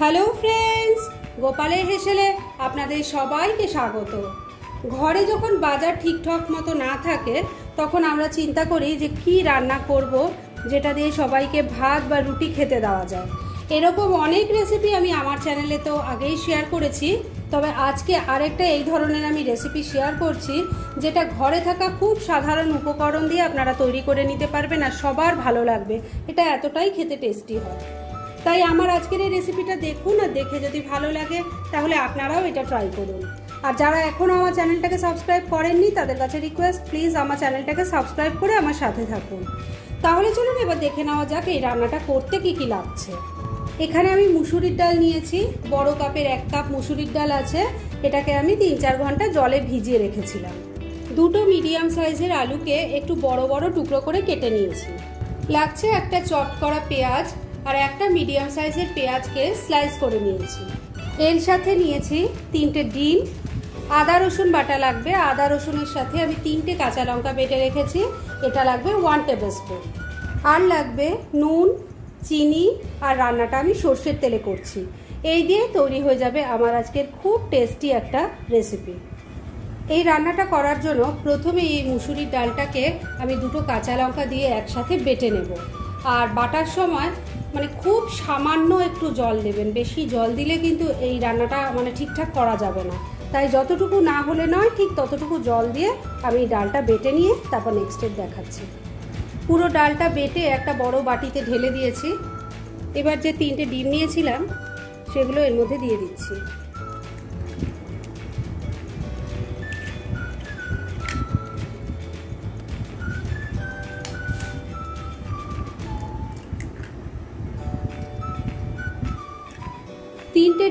Hello friends, গোপালের হেসেলে আপনাদের সবাইকে স্বাগত। ঘরে যখন বাজার ঠিকঠাক মতো না থাকে, তখন আমরা চিন্তা করি যে কি রান্না করব, যেটা দিয়ে সবাইকে ভাত বা রুটি খেতে দেওয়া যায়। এরকম অনেক রেসিপি আমি আমার চ্যানেলে তো আগেই শেয়ার করেছি, তবে আজকে আরেকটা এই ধরনের আমি রেসিপি শেয়ার করছি, যেটা ঘরে থাকা খুব সাধারণ উপকরণ দিয়ে আপনারা তৈরি করে নিতে পারবেন আর সবার ভালো লাগবে। এটা এতটাই খেতে টেস্টি হয়। তাই আমার আজকের এই রেসিপিটা দেখুন আর দেখে যদি ভালো লাগে, তাহলে আপনারাও এটা ট্রাই করুন। আর যারা এখনও আমার চ্যানেলটাকে সাবস্ক্রাইব করেননি, তাদের কাছে রিকোয়েস্ট প্লিজ আমার চ্যানেলটাকে সাবস্ক্রাইব করে আমার সাথে থাকুন। তাহলে চলুন এবার দেখে নেওয়া যাক এই রান্নাটা করতে কি কি লাগছে। এখানে আমি মুসুরির ডাল নিয়েছি, বড় কাপের এক কাপ মুসুরির ডাল আছে, এটাকে আমি তিন চার ঘণ্টা জলে ভিজিয়ে রেখেছিলাম। দুটো মিডিয়াম সাইজের আলুকে একটু বড় বড় টুকরো করে কেটে নিয়েছি। লাগছে একটা চট করা পেঁয়াজ আর একটা মিডিয়াম সাইজের পেঁয়াজকে স্লাইস করে নিয়েছি। এর সাথে নিয়েছি তিনটে ডিম, আদা, রসুন বাটা লাগবে। আদা, রসুনের সাথে আমি তিনটে কাঁচা লঙ্কা বেটে রেখেছি। এটা লাগবে ওয়ান টেবিল স্পুন আর লাগবে নুন, চিনি আর রান্নাটা আমি সর্ষের তেলে করছি। এই দিয়ে তৈরি হয়ে যাবে আমার আজকের খুব টেস্টি একটা রেসিপি এই রান্নাটা করার জন্য প্রথমে এই মুসুরির ডালটাকে আমি দুটো কাঁচা লঙ্কা দিয়ে একসাথে বেটে নেব। আর বাটার সময় মানে খুব সামান্য একটু জল দেবেন। বেশি জল দিলে কিন্তু এই রান্নাটা মানে ঠিকঠাক করা যাবে না। তাই যতটুকু না হলে নয়, ঠিক ততটুকু জল দিয়ে আমি ডালটা বেটে নিয়ে তারপর নেক্সট স্টেপ দেখাচ্ছি। পুরো ডালটা বেটে একটা বড় বাটিতে ঢেলে দিয়েছি। এবার যে তিনটে ডিম নিয়েছিলাম, সেগুলো এর মধ্যে দিয়ে দিচ্ছি।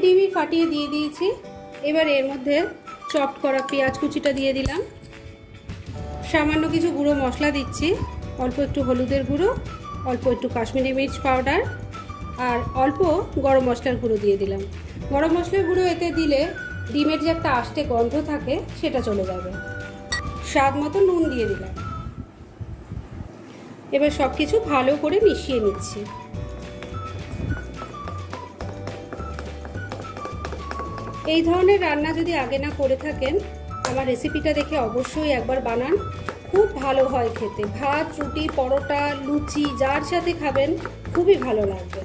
ডিমই ফাটিয়ে দিয়ে দিয়েছি। এবার এর মধ্যে চপ করা পেঁয়াজ কুচিটা দিয়ে দিলাম। সামান্য কিছু গুঁড়ো মশলা দিচ্ছি। অল্প একটু হলুদের গুঁড়ো, অল্প একটু কাশ্মীরি মির্চ পাউডার আর অল্প গরম মশলার গুঁড়ো দিয়ে দিলাম। গরম মশলার গুঁড়ো এতে দিলে ডিমের যে একটা আষ্টে গন্ধ থাকে, সেটা চলে যাবে। স্বাদ মতো নুন দিয়ে দিলাম। এবার সব কিছু ভালো করে মিশিয়ে নিচ্ছি। এই ধরনের রান্না যদি আগে না করে থাকেন, আমার রেসিপিটা দেখে অবশ্যই একবার বানান। খুব ভালো হয় খেতে। ভাত, রুটি, পরোটা, লুচি, যার সাথে খাবেন, খুবই ভালো লাগবে।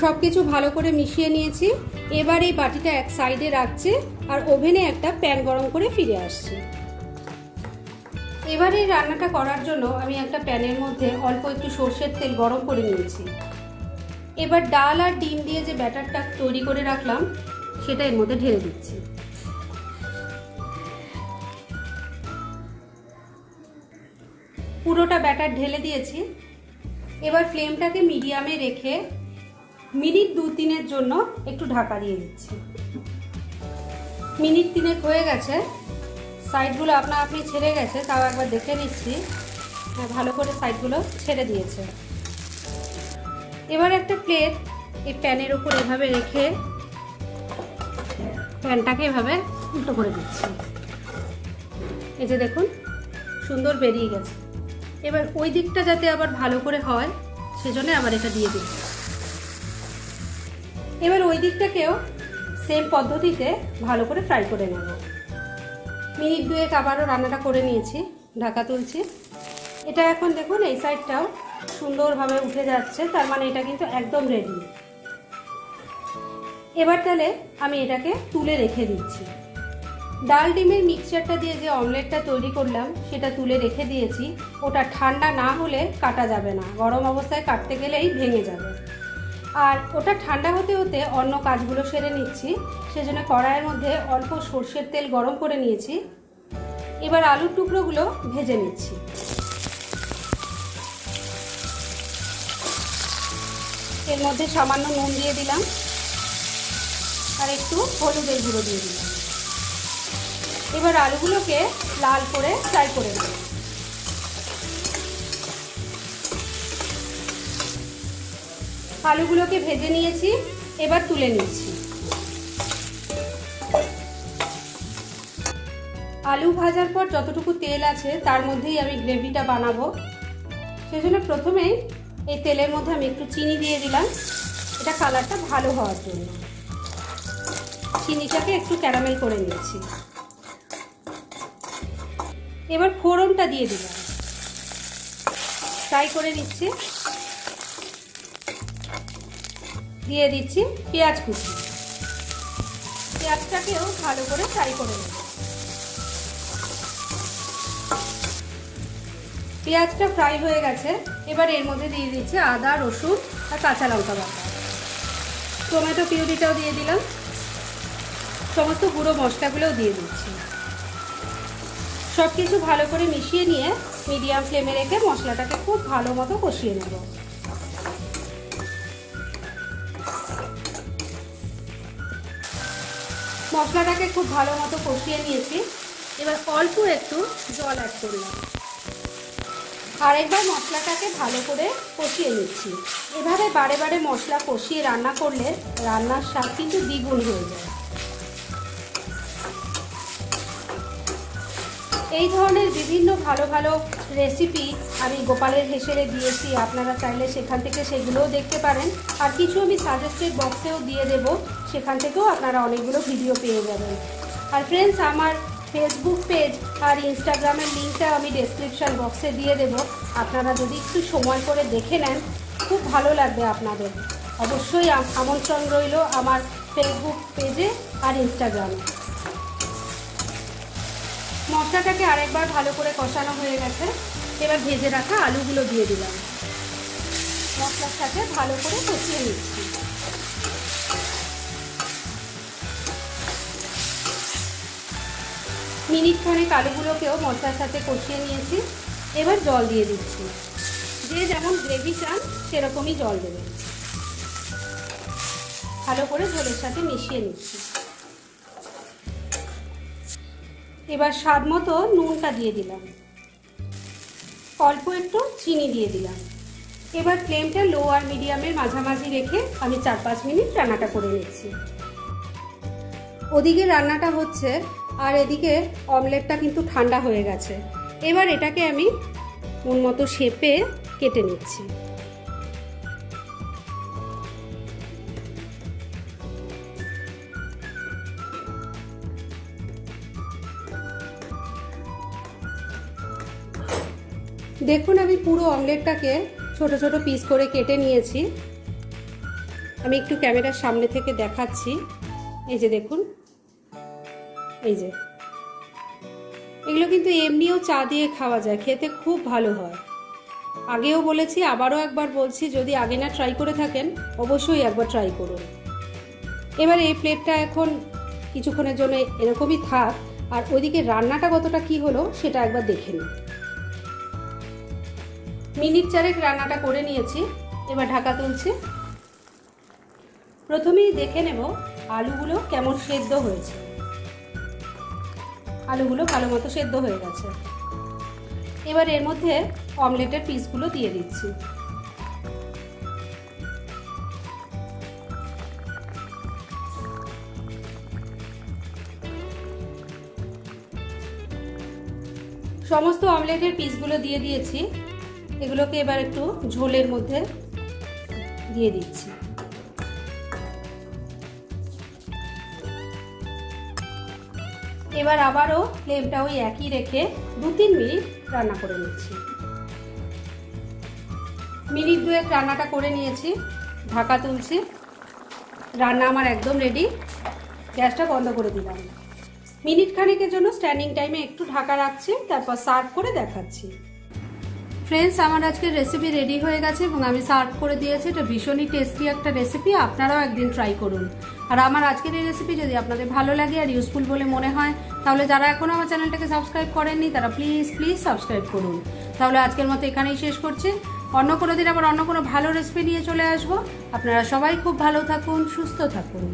সব কিছু ভালো করে মিশিয়ে নিয়েছি। এবার এই বাটিটা এক সাইডে রাখছে আর ওভেনে একটা প্যান গরম করে ফিরে আসছি। এবার এই রান্নাটা করার জন্য আমি একটা প্যানের মধ্যে অল্প একটু সর্ষের তেল গরম করে নিয়েছি। এবার ডাল আর ডিম দিয়ে যে ব্যাটারটা তৈরি করে রাখলাম, সেটা এর মধ্যে ঢেলে দিচ্ছি। পুরোটা ব্যাটার ঢেলে দিয়েছি। এবার ফ্লেমটাকে মিডিয়ামে রেখে মিনিট দু তিনের জন্য একটু ঢাকা দিয়ে দিচ্ছি। মিনিট তিনেক হয়ে গেছে। সাইডগুলো আপনা আপনি ছেড়ে গেছে, তাও একবার দেখে নিচ্ছি। ভালো করে সাইডগুলো ছেড়ে দিয়েছে। এবার একটা প্লেট এই প্যানের উপর এভাবে রেখে প্যানটাকে এভাবে উল্টো করে দিচ্ছি। এই যে দেখুন, সুন্দর বেরিয়ে গেছে। এবার ওই দিকটা যাতে আবার ভালো করে হয়, সেজন্য আবার এটা দিয়ে দিচ্ছি। এবার ওই দিকটাকেও সেম পদ্ধতিতে ভালো করে ফ্রাই করে নেব। মিনিট দুয়েক আবারও রান্নাটা করে নিয়েছি, ঢাকা তুলছি। এটা এখন দেখুন, এই সাইডটাও সুন্দরভাবে উঠে যাচ্ছে, তার মানে এটা কিন্তু একদম রেডি এবার তাহলে আমি এটাকে তুলে রেখে দিচ্ছি। ডাল ডিমের মিক্সচারটা দিয়ে যে অমলেটটা তৈরি করলাম, সেটা তুলে রেখে দিয়েছি। ওটা ঠান্ডা না হলে কাটা যাবে না, গরম অবস্থায় কাটতে গেলেই ভেঙে যাবে। আর ওটা ঠান্ডা হতে হতে অন্য কাজগুলো সেরে নিচ্ছি, সেজন্য কড়াইয়ের মধ্যে অল্প সর্ষের তেল গরম করে নিয়েছি। এবার আলুর টুকরোগুলো ভেজে নিচ্ছি। এর মধ্যে সামান্য নুন দিয়ে দিলাম। আর একটু হলুদের গুঁড়ো দিয়ে দিলাম। এবার আলুগুলোকে লাল করে ফ্রাই করে নেব। আলুগুলোকে ভেজে নিয়েছি, এবার তুলে নিচ্ছি। আলু ভাজার পর যতটুকু তেল আছে, তার মধ্যেই আমি গ্রেভিটা বানাবো। সেজন্য প্রথমে এই তেলের মধ্যে আমি একটু চিনি দিয়ে দিলাম। এটা কালারটা ভালো হওয়ার জন্য। চিনিটাকে একটু ক্যারামেল করে নিয়েছি এবার ফোড়নটা দিয়ে দিলাম। ফ্রাই করে নিচ্ছি। দিয়ে দিচ্ছি পেঁয়াজ কুচি। পেঁয়াজটাকেও ভালো করে ফ্রাই করে নেব। পেঁয়াজটা ফ্রাই হয়ে গেছে। এবার এর মধ্যে দিয়ে দিচ্ছি আদা, রসুন আর কাঁচা লঙ্কা বাটা। টমেটো পিউরিটাও দিয়ে দিলাম। সমস্ত গুঁড়ো মশলাগুলোও দিয়ে দিচ্ছি। সব কিছু ভালো করে মিশিয়ে নিয়ে মিডিয়াম ফ্লেমে রেখে মশলাটাকে খুব ভালো মতো কষিয়ে নেব। মশলাটাকে খুব ভালো মতো কষিয়ে নিয়েছি। এবার অল্প একটু জল অ্যাড করলাম। আরেকবার মশলাটাকে ভালো করে কষিয়ে নিচ্ছি। এভাবে বারে বারে মশলা কষিয়ে রান্না করলে রান্নার স্বাদ কিন্তু দ্বিগুণ হয়ে যায়। এই ধরনের বিভিন্ন ভালো ভালো রেসিপি আমি গোপালের হেসেলে দিয়েছি। আপনারা চাইলে সেখান থেকে সেগুলোও দেখতে পারেন। আর কিছু আমি সাজেস্টেড বক্সেও দিয়ে দেব। সেখান থেকেও আপনারা অনেকগুলো ভিডিও পেয়ে যাবেন। আর ফ্রেন্ডস আমার ফেসবুক পেজ আর ইনস্টাগ্রামের লিঙ্কটা আমি ডেসক্রিপশান বক্সে দিয়ে দেব। আপনারা যদি একটু সময় করে দেখে নেন, খুব ভালো লাগবে আপনাদের। অবশ্যই আমন্ত্রণ রইল আমার ফেসবুক পেজে আর ইনস্টাগ্রামে মশলাটাকে আরেকবার ভালো করে কষানো হয়ে গেছে। এবার ভেজে রাখা আলুগুলো দিয়ে দিলাম। মশলার সাথে ভালো করে কষিয়ে নিচ্ছি। মিনিট খানেক আলুগুলোকেও মশলার সাথে কষিয়ে নিয়েছি। এবার জল দিয়ে দিচ্ছি। যে যেমন গ্রেভি চান, সেরকমই জল দেবে ভালো করে ঝোলের সাথে মিশিয়ে নিচ্ছি। এবার স্বাদ মতো নুনটা দিয়ে দিলাম। অল্প একটু চিনি দিয়ে দিলাম। এবার ফ্লেমটা লো আর মিডিয়ামের মাঝামাঝি রেখে আমি চার পাঁচ মিনিট রান্নাটা করে নিচ্ছি। ওদিকে রান্নাটা হচ্ছে আর এদিকে অমলেটটা কিন্তু ঠান্ডা হয়ে গেছে। এবার এটাকে আমি মন মতো শেপে কেটে নিচ্ছি। দেখুন আমি পুরো অমলেটটাকে ছোট ছোট পিস করে কেটে নিয়েছি। আমি একটু ক্যামেরার সামনে থেকে দেখাচ্ছি। এই যে দেখুন এই যে। এগুলো কিন্তু এমনিও চা দিয়ে খাওয়া যায়, খেতে খুব ভালো হয়। আগেও বলেছি, আবারও একবার বলছি, যদি আগে না ট্রাই করে থাকেন, অবশ্যই একবার ট্রাই করুন। এবার এই প্লেটটা এখন কিছুক্ষণের জন্য এরকমই থাক, আর ওইদিকে রান্নাটা কতটা কি হলো, সেটা একবার দেখে নিন। মিনিট চারেক রান্নাটা করে নিয়েছি, এবার ঢাকা তুলছি। প্রথমেই দেখে নেব আলুগুলো কেমন সেদ্ধ হয়েছে। আলুগুলো ভালো মতো সেদ্ধ হয়ে গেছে। এবার এর মধ্যে অমলেটের পিসগুলো দিয়ে দিচ্ছি। সমস্ত অমলেটের পিসগুলো দিয়ে দিয়েছি। এগুলোকে এবার একটু ঝোলের মধ্যে দিয়ে দিচ্ছি। এবার আবারও ফ্লেমটা ওই একই রেখে দু তিন মিনিট রান্না করে নিচ্ছি। মিনিট দুয়েক রান্নাটা করে নিয়েছি, ঢাকা তুলছি। রান্না আমার একদম রেডি গ্যাসটা বন্ধ করে দিলাম। মিনিট খানেকের জন্য স্ট্যান্ডিং টাইমে একটু ঢাকা রাখছি, তারপর সার্ভ করে দেখাচ্ছি। ফ্রেন্ডস আমার আজকের রেসিপি রেডি হয়ে গেছে এবং আমি সার্ভ করে দিয়েছি। এটা ভীষণই টেস্টি একটা রেসিপি আপনারাও একদিন ট্রাই করুন। আর আমার আজকের এই রেসিপি যদি আপনাদের ভালো লাগে আর ইউজফুল বলে মনে হয়, তাহলে যারা এখনও আমার চ্যানেলটাকে সাবস্ক্রাইব করেননি, তারা প্লিজ প্লিজ সাবস্ক্রাইব করুন। তাহলে আজকের মতো এখানেই শেষ করছি। অন্য কোনো দিন আবার অন্য কোনো ভালো রেসিপি নিয়ে চলে আসব। আপনারা সবাই খুব ভালো থাকুন, সুস্থ থাকুন।